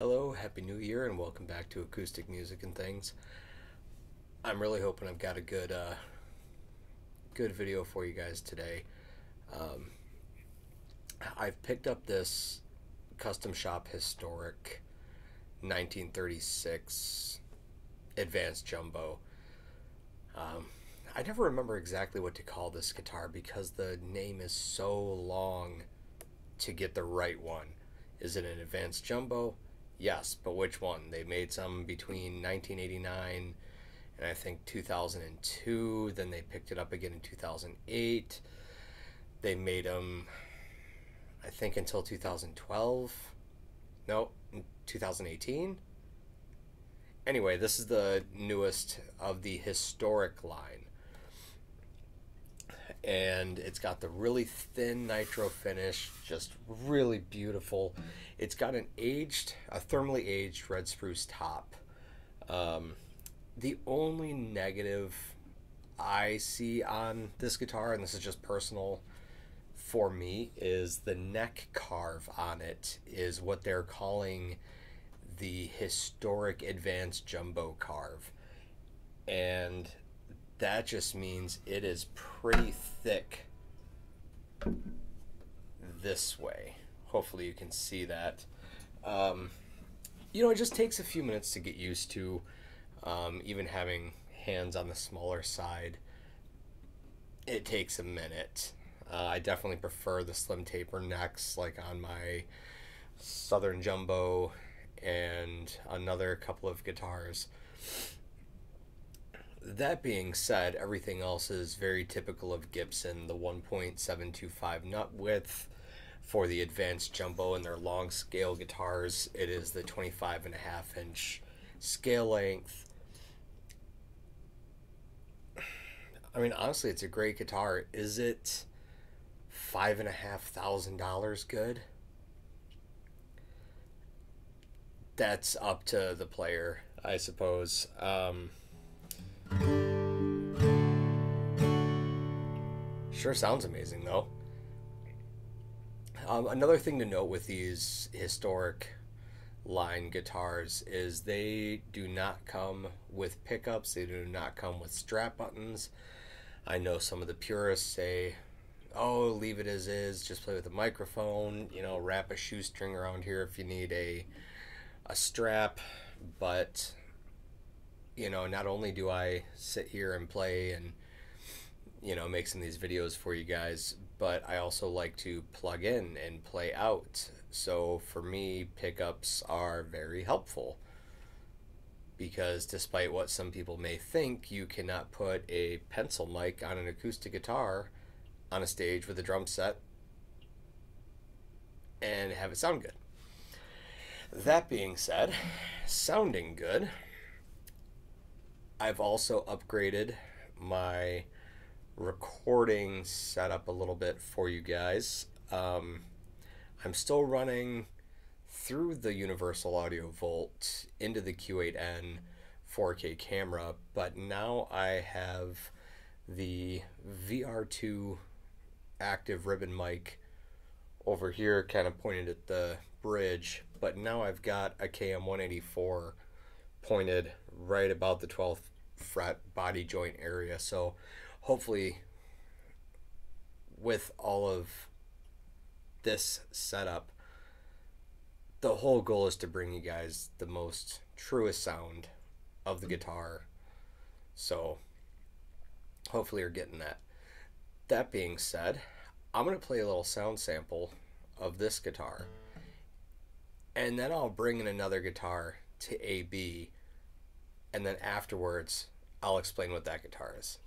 Hello, Happy New Year, and welcome back to Acoustic Music and Things. I'm really hoping I've got a good, uh, good video for you guys today. Um, I've picked up this Custom Shop Historic 1936 Advanced Jumbo. Um, I never remember exactly what to call this guitar because the name is so long to get the right one. Is it an Advanced Jumbo? Yes, but which one? They made some between 1989 and I think 2002. Then they picked it up again in 2008. They made them, I think, until 2012. No, 2018. Anyway, this is the newest of the historic line. And it's got the really thin nitro finish, just really beautiful. It's got an aged, a thermally aged red spruce top. Um, the only negative I see on this guitar, and this is just personal for me, is the neck carve on it is what they're calling the historic advanced jumbo carve. And that just means it is pretty thick this way. Hopefully you can see that. Um, you know, it just takes a few minutes to get used to, um, even having hands on the smaller side. It takes a minute. Uh, I definitely prefer the slim taper necks, like on my Southern Jumbo and another couple of guitars. That being said, everything else is very typical of Gibson. The 1.725 nut width, for the advanced jumbo and their long scale guitars, it is the 25 and a half inch scale length. I mean, honestly, it's a great guitar. Is it five and a half thousand dollars good? That's up to the player, I suppose. Um, sure sounds amazing, though. Um, another thing to note with these historic line guitars is they do not come with pickups, they do not come with strap buttons. I know some of the purists say, oh, leave it as is, just play with a microphone, you know, wrap a shoestring around here if you need a, a strap. But, you know, not only do I sit here and play and, you know, make some of these videos for you guys, but I also like to plug in and play out. So for me, pickups are very helpful because despite what some people may think, you cannot put a pencil mic on an acoustic guitar on a stage with a drum set and have it sound good. That being said, sounding good, I've also upgraded my recording setup a little bit for you guys. Um, I'm still running through the Universal Audio Volt into the Q8N 4K camera, but now I have the VR2 active ribbon mic over here kind of pointed at the bridge, but now I've got a KM184 pointed right about the 12th fret body joint area. So hopefully with all of this setup the whole goal is to bring you guys the most truest sound of the guitar so hopefully you're getting that that being said i'm going to play a little sound sample of this guitar and then i'll bring in another guitar to ab and then afterwards i'll explain what that guitar is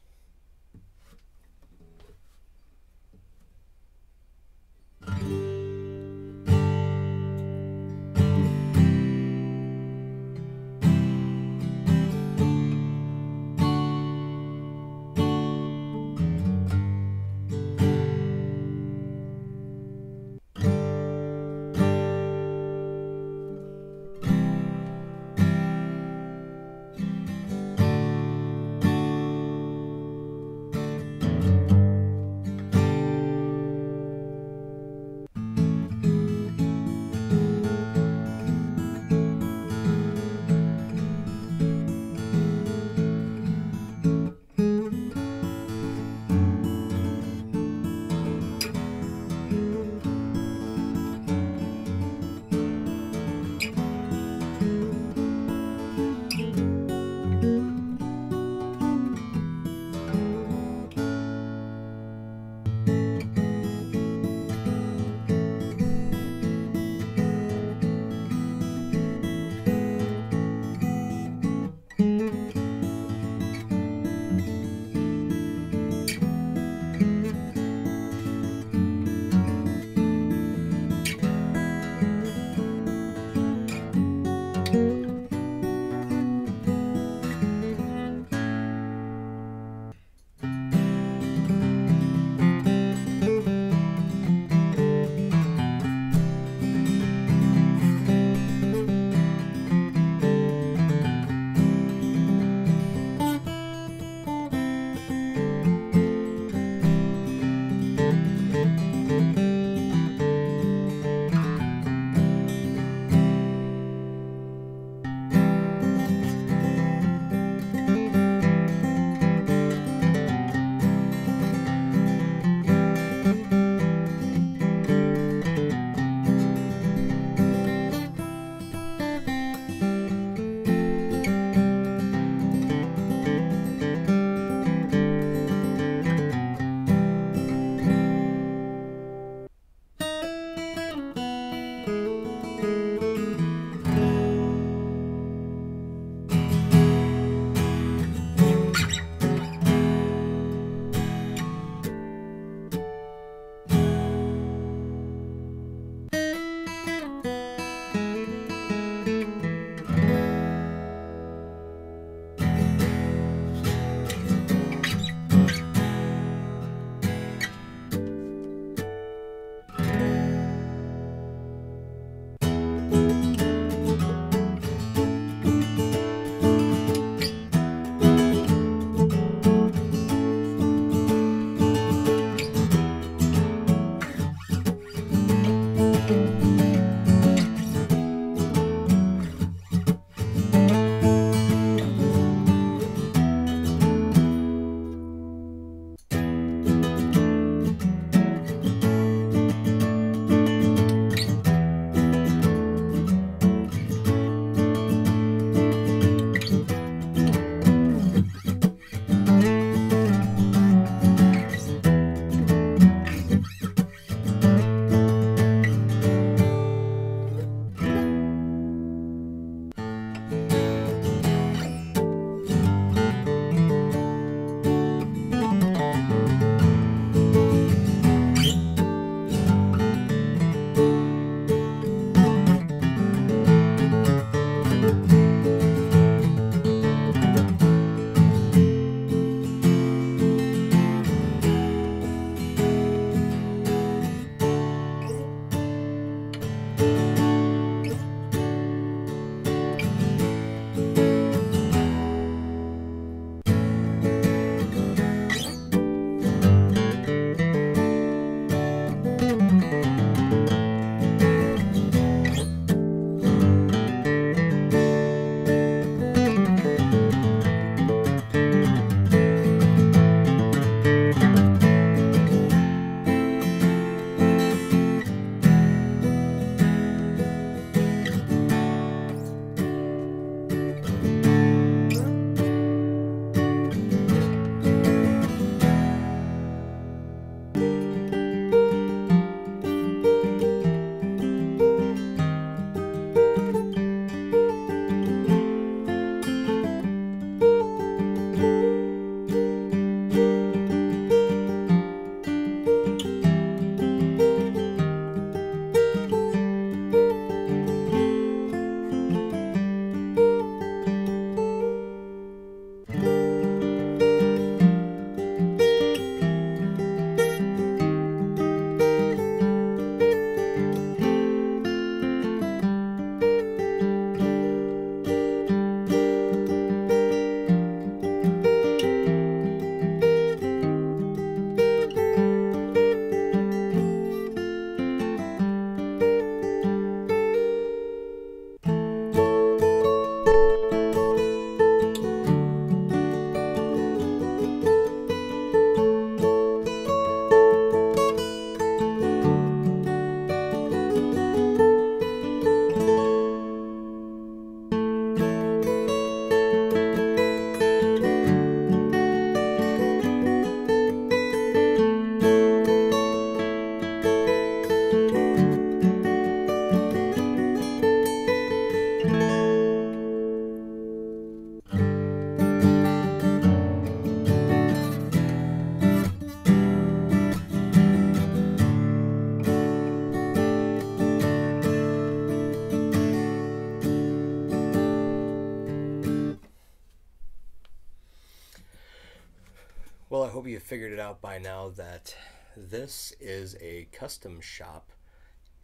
hope you figured it out by now that this is a custom shop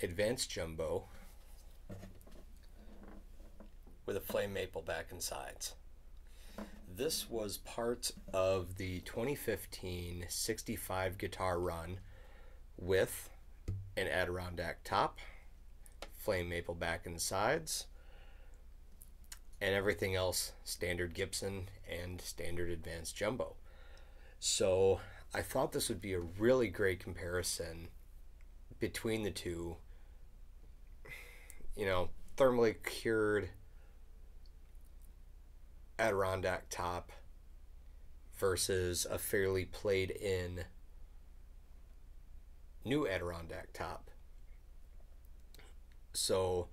advanced jumbo with a flame maple back and sides. This was part of the 2015 65 guitar run with an Adirondack top, flame maple back and sides, and everything else standard Gibson and standard advanced jumbo. So I thought this would be a really great comparison between the two. You know, thermally cured Adirondack top versus a fairly played in new Adirondack top. So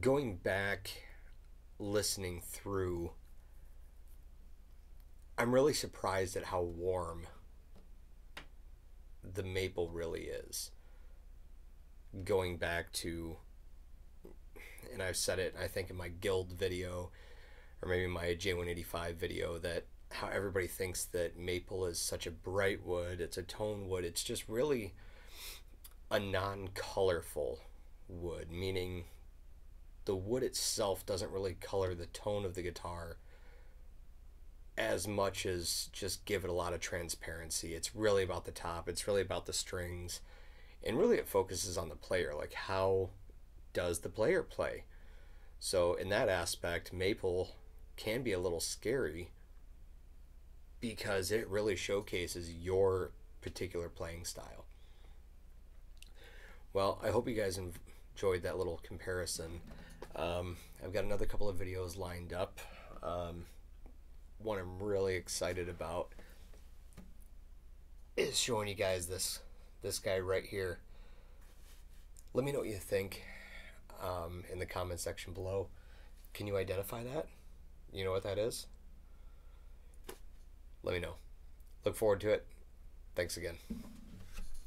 going back listening through I'm really surprised at how warm the maple really is. Going back to, and I've said it, I think in my Guild video, or maybe my J185 video, that how everybody thinks that maple is such a bright wood, it's a tone wood. It's just really a non colorful wood, meaning the wood itself doesn't really color the tone of the guitar as much as just give it a lot of transparency. It's really about the top, it's really about the strings, and really it focuses on the player. Like, how does the player play? So, in that aspect, Maple can be a little scary because it really showcases your particular playing style. Well, I hope you guys enjoyed that little comparison. Um, I've got another couple of videos lined up. Um, one I'm really excited about is showing you guys this this guy right here. Let me know what you think um, in the comment section below. Can you identify that? You know what that is? Let me know. Look forward to it. Thanks again.